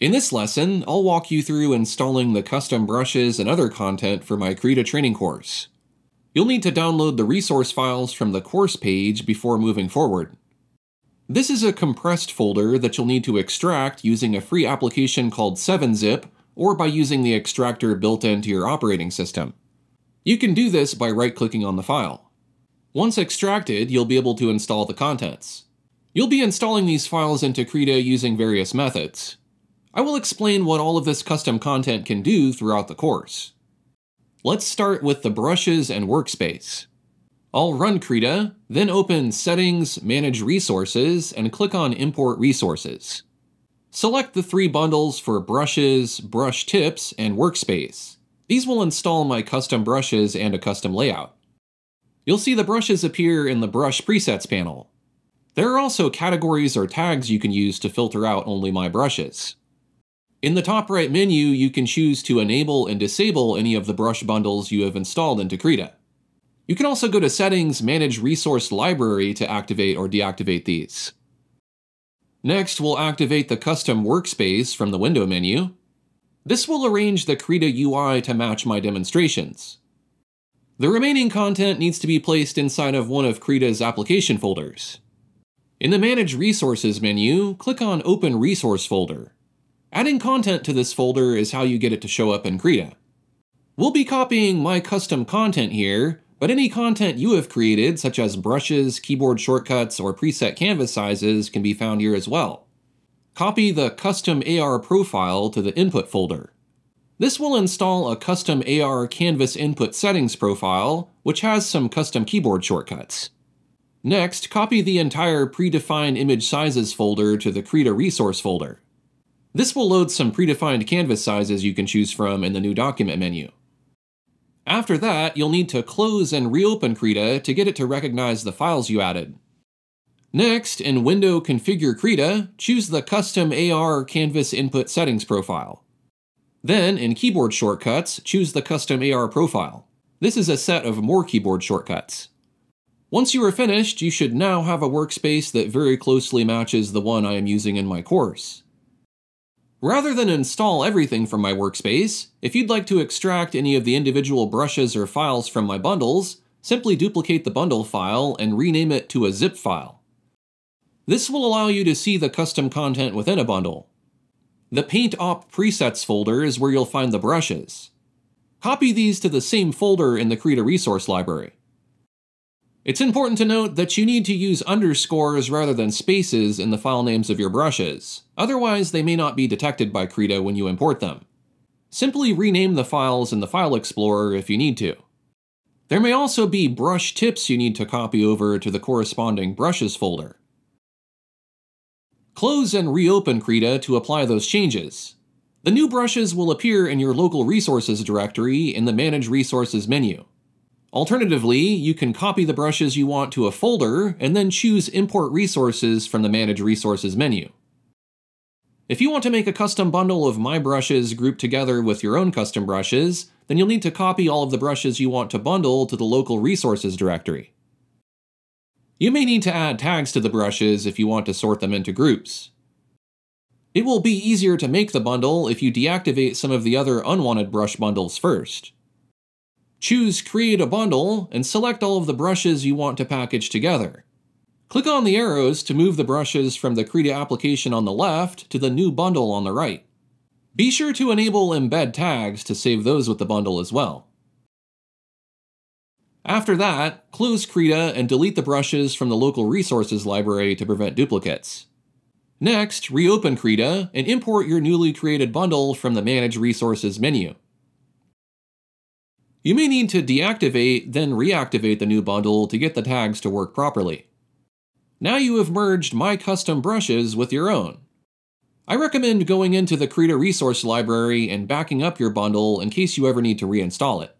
In this lesson, I'll walk you through installing the custom brushes and other content for my Krita training course. You'll need to download the resource files from the course page before moving forward. This is a compressed folder that you'll need to extract using a free application called 7-Zip or by using the extractor built into your operating system. You can do this by right-clicking on the file. Once extracted, you'll be able to install the contents. You'll be installing these files into Krita using various methods. I will explain what all of this custom content can do throughout the course. Let's start with the brushes and workspace. I'll run Krita, then open Settings, Manage Resources, and click on Import Resources. Select the three bundles for Brushes, Brush Tips, and Workspace. These will install my custom brushes and a custom layout. You'll see the brushes appear in the Brush Presets panel. There are also categories or tags you can use to filter out only my brushes. In the top right menu, you can choose to enable and disable any of the brush bundles you have installed into Krita. You can also go to Settings, Manage Resource Library to activate or deactivate these. Next, we'll activate the Custom Workspace from the Window menu. This will arrange the Krita UI to match my demonstrations. The remaining content needs to be placed inside of one of Krita's application folders. In the Manage Resources menu, click on Open Resource Folder. Adding content to this folder is how you get it to show up in Krita. We'll be copying my custom content here, but any content you have created, such as brushes, keyboard shortcuts, or preset canvas sizes, can be found here as well. Copy the Custom AR profile to the Input folder. This will install a custom AR Canvas Input Settings profile, which has some custom keyboard shortcuts. Next, copy the entire predefined image sizes folder to the Krita resource folder. This will load some predefined canvas sizes you can choose from in the new document menu. After that, you'll need to close and reopen Krita to get it to recognize the files you added. Next, in Window Configure Krita, choose the Custom AR Canvas Input Settings profile. Then, in Keyboard Shortcuts, choose the Custom AR profile. This is a set of more keyboard shortcuts. Once you are finished, you should now have a workspace that very closely matches the one I am using in my course. Rather than install everything from my workspace, if you'd like to extract any of the individual brushes or files from my bundles, simply duplicate the bundle file and rename it to a zip file. This will allow you to see the custom content within a bundle. The Paint Op Presets folder is where you'll find the brushes. Copy these to the same folder in the Krita resource library. It's important to note that you need to use underscores rather than spaces in the file names of your brushes, otherwise they may not be detected by Krita when you import them. Simply rename the files in the File Explorer if you need to. There may also be brush tips you need to copy over to the corresponding brushes folder. Close and reopen Krita to apply those changes. The new brushes will appear in your local resources directory in the Manage Resources menu. Alternatively, you can copy the brushes you want to a folder and then choose Import Resources from the Manage Resources menu. If you want to make a custom bundle of My Brushes grouped together with your own custom brushes, then you'll need to copy all of the brushes you want to bundle to the local resources directory. You may need to add tags to the brushes if you want to sort them into groups. It will be easier to make the bundle if you deactivate some of the other unwanted brush bundles first. Choose Create a Bundle and select all of the brushes you want to package together. Click on the arrows to move the brushes from the Krita application on the left to the new bundle on the right. Be sure to enable embed tags to save those with the bundle as well. After that, close Krita and delete the brushes from the local resources library to prevent duplicates. Next, reopen Krita and import your newly created bundle from the Manage Resources menu. You may need to deactivate, then reactivate the new bundle to get the tags to work properly. Now you have merged my custom brushes with your own. I recommend going into the Krita resource library and backing up your bundle in case you ever need to reinstall it.